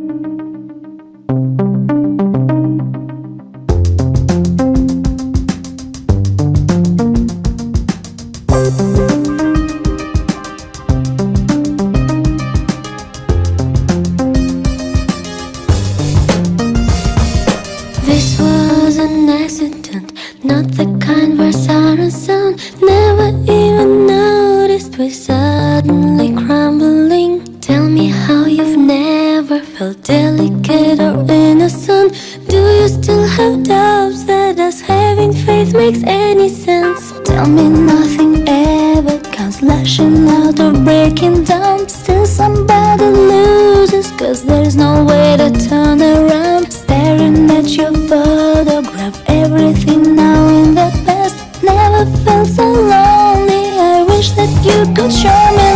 This was an accident, delicate or innocent. Do you still have doubts that us having faith makes any sense? Tell me nothing ever comes lashing out or breaking down. Still somebody loses, cause there's no way to turn around. Staring at your photograph, everything now in the past. Never felt so lonely. I wish that you could show me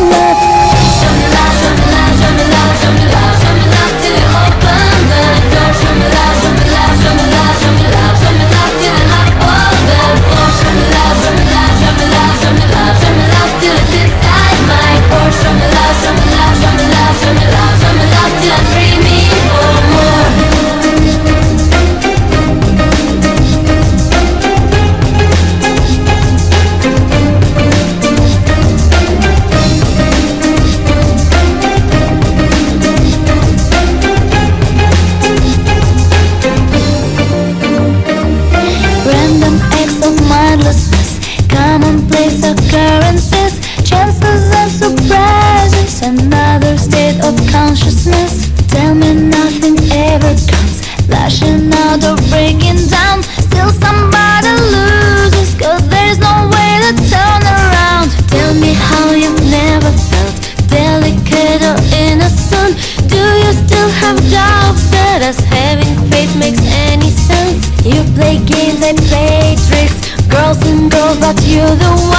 or breaking down. Still somebody loses, cause there's no way to turn around. Tell me how you've never felt delicate or innocent. Do you still have doubts that us having faith makes any sense? You play games, I play tricks. Girls and girls, but you're the